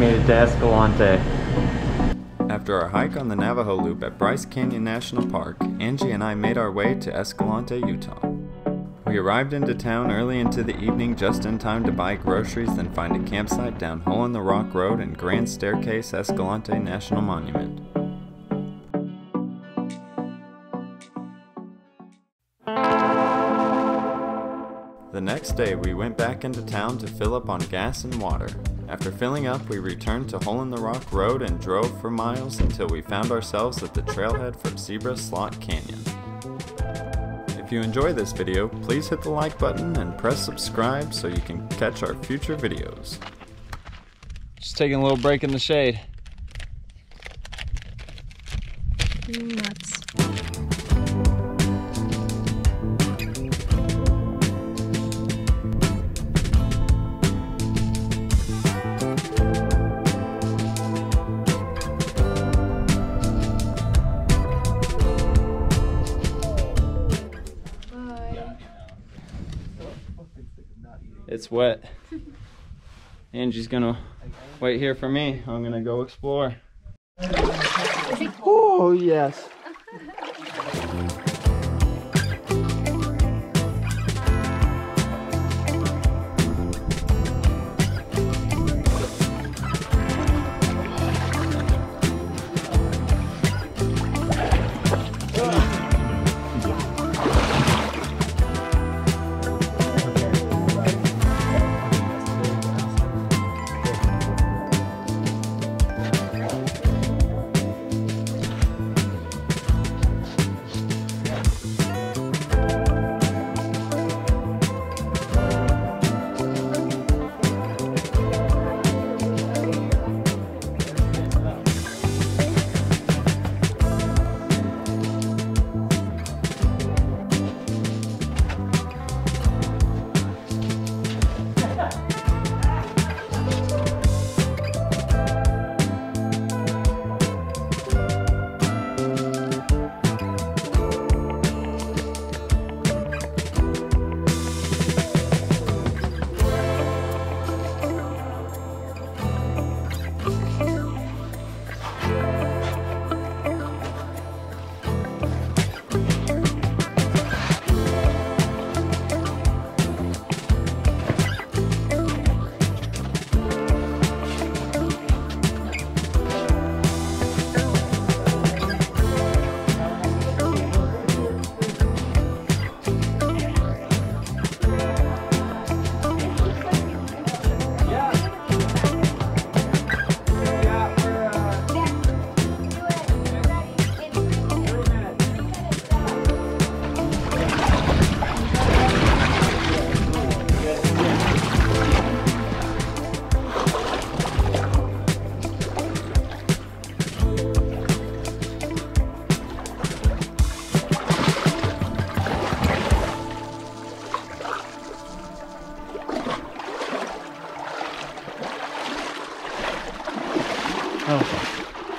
made it to Escalante. After our hike on the Navajo Loop at Bryce Canyon National Park, Angie and I made our way to Escalante, Utah. We arrived into town early into the evening just in time to buy groceries, then find a campsite down Hole in the Rock Road and Grand Staircase Escalante National Monument. The next day, we went back into town to fill up on gas and water. After filling up, we returned to Hole in the Rock Road and drove for miles until we found ourselves at the trailhead from Zebra Slot Canyon. If you enjoy this video, please hit the like button and press subscribe so you can catch our future videos. Just taking a little break in the shade. Nuts. It's wet. Angie's gonna wait here for me. I'm gonna go explore. Oh, yes.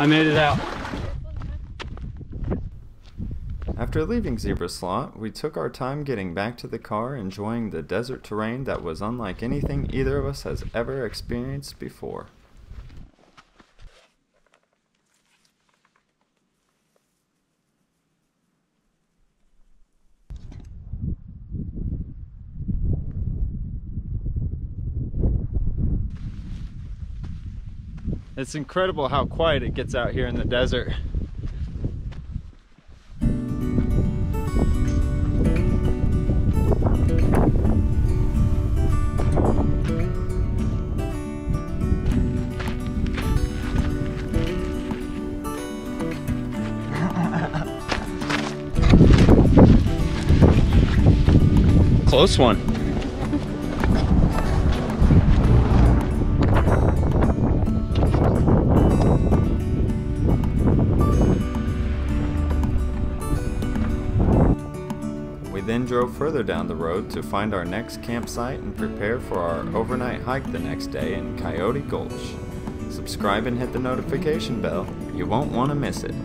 I made it out. After leaving Zebra Slot, we took our time getting back to the car, enjoying the desert terrain that was unlike anything either of us has ever experienced before. It's incredible how quiet it gets out here in the desert. Close one. We then drove further down the road to find our next campsite and prepare for our overnight hike the next day in Coyote Gulch. Subscribe and hit the notification bell. You won't want to miss it.